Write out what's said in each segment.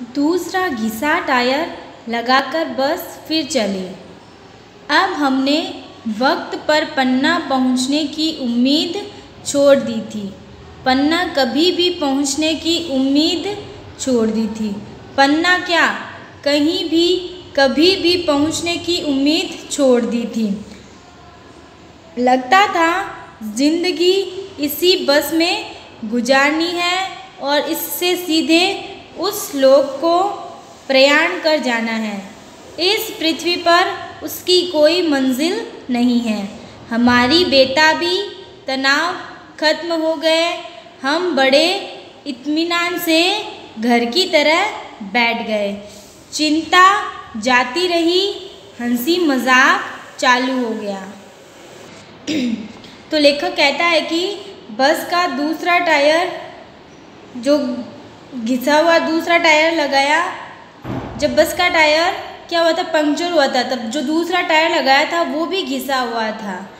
दूसरा घिसा टायर लगाकर बस फिर चले। अब हमने वक्त पर पन्ना पहुँचने की उम्मीद छोड़ दी थी। पन्ना कभी भी पहुँचने की उम्मीद छोड़ दी थी। पन्ना क्या कहीं भी, कभी भी पहुँचने की उम्मीद छोड़ दी थी। लगता था ज़िंदगी इसी बस में गुजारनी है और इससे सीधे उस लोक को प्रयाण कर जाना है। इस पृथ्वी पर उसकी कोई मंजिल नहीं है। हमारी बेटा भी तनाव खत्म हो गए। हम बड़े इत्मीनान से घर की तरह बैठ गए। चिंता जाती रही, हँसी मज़ाक चालू हो गया। तो लेखक कहता है कि बस का दूसरा टायर जो घिसा हुआ दूसरा टायर लगाया। जब बस का टायर क्या हुआ था? पंक्चर हुआ था। तब जो दूसरा टायर लगाया था, वो भी घिसा हुआ था।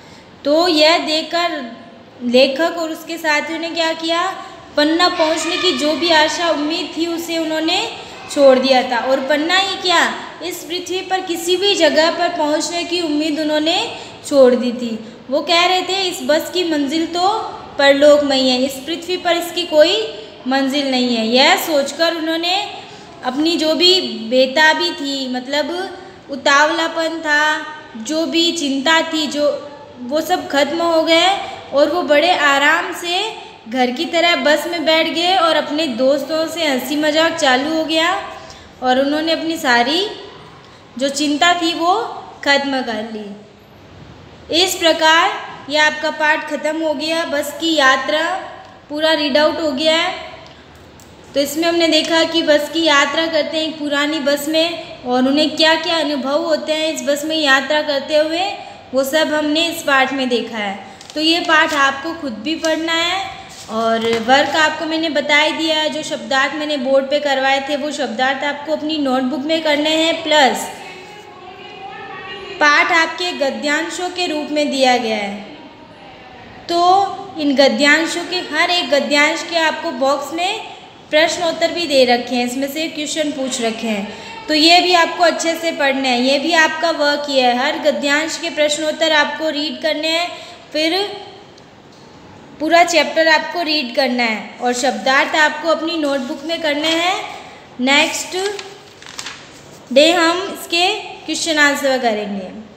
तो यह देखकर लेखक और उसके साथियों ने क्या किया? पन्ना पहुँचने की जो भी आशा, उम्मीद थी, उसे उन्होंने छोड़ दिया था। और पन्ना ही क्या? इस पृथ्वी पर किसी भी जगह पर पहुँचने की उम्मीद उन्होंने छोड़ दी थी। वो कह रहे थे, इस बस की मंजिल तो परलोकमयी है। इस पृथ्वी पर इसकी कोई मंजिल नहीं है। यह सोचकर उन्होंने अपनी जो भी बेताबी थी मतलब उतावलापन था, जो भी चिंता थी, जो, वो सब खत्म हो गए और वो बड़े आराम से घर की तरह बस में बैठ गए और अपने दोस्तों से हँसी मज़ाक चालू हो गया और उन्होंने अपनी सारी जो चिंता थी वो खत्म कर ली। इस प्रकार यह आपका पाठ ख़त्म हो गया। बस की यात्रा पूरा रीड आउट हो गया है। तो इसमें हमने देखा कि बस की यात्रा करते हैं एक पुरानी बस में और उन्हें क्या क्या अनुभव होते हैं इस बस में यात्रा करते हुए, वो सब हमने इस पाठ में देखा है। तो ये पाठ आपको खुद भी पढ़ना है और वर्क आपको मैंने बता ही दिया है, जो शब्दार्थ मैंने बोर्ड पे करवाए थे, वो शब्दार्थ आपको अपनी नोटबुक में करने हैं, प्लस पाठ आपके गद्यांशों के रूप में दिया गया है। तो इन गद्यांशों के, हर एक गद्यांश के आपको बॉक्स में प्रश्न उत्तर भी दे रखे हैं, इसमें से क्वेश्चन पूछ रखे हैं। तो ये भी आपको अच्छे से पढ़ने हैं, ये भी आपका वर्क ही है। हर गद्यांश के प्रश्नोत्तर आपको रीड करने हैं, फिर पूरा चैप्टर आपको रीड करना है। और शब्दार्थ आपको अपनी नोटबुक में करने हैं। नेक्स्ट डे हम इसके क्वेश्चन आंसर करेंगे।